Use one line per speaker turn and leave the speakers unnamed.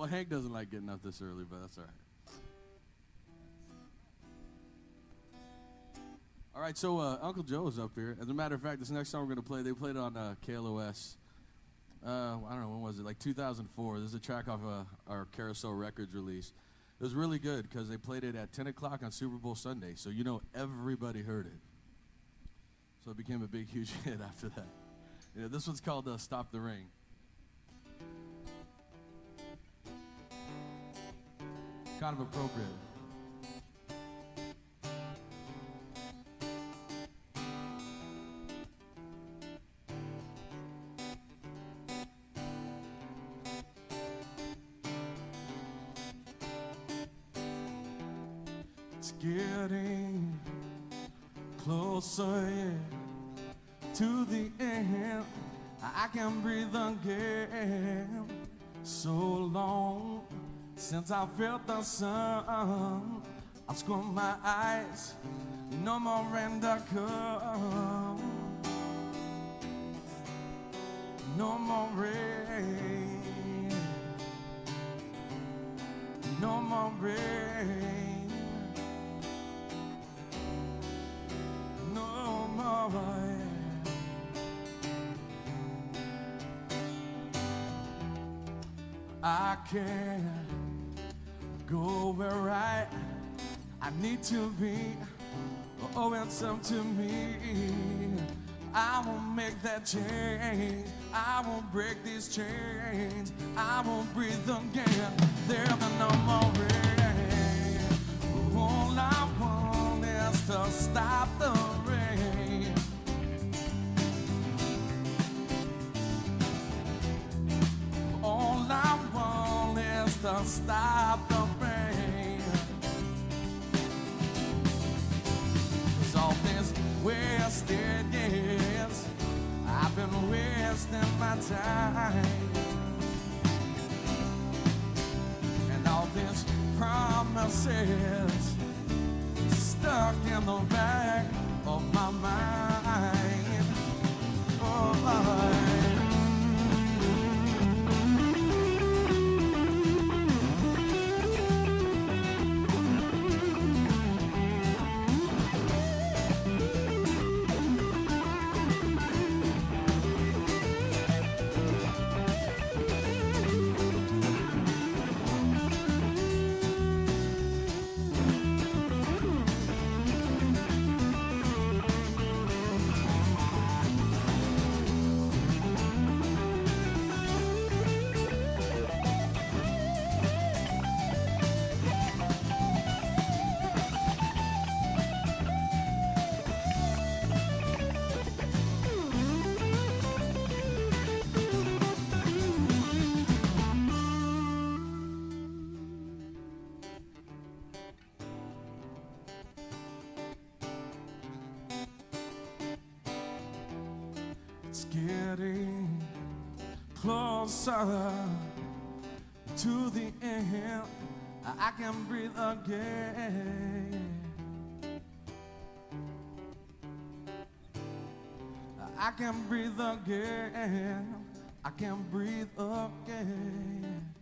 Well, Hank doesn't like getting up this early, but that's all right. All right, so uh, Uncle Joe is up here. As a matter of fact, this next song we're going to play, they played it on uh, KLOS. Uh, I don't know, when was it? Like 2004. This is a track off uh, our Carousel Records release. It was really good because they played it at 10 o'clock on Super Bowl Sunday. So, you know, everybody heard it. So it became a big, huge hit after that. Yeah, this one's called uh, Stop the Rain. Kind of appropriate. It's getting closer yeah, to the end. I can breathe again. So long since I felt the sun. I've squint my eyes, no more to come. No more rain. No more rain. No more rain. I can't go where I I need to be. Oh, oh it's up to me. I will make that change. I will break these chains. I will breathe again. There'll be no more rain. All I want is to stop the rain. All I want is to stop the Cause all this wasted years, I've been wasting my time. And all these promises stuck in the back of my mind. It's getting closer to the end. I can breathe again. I can breathe again. I can breathe again.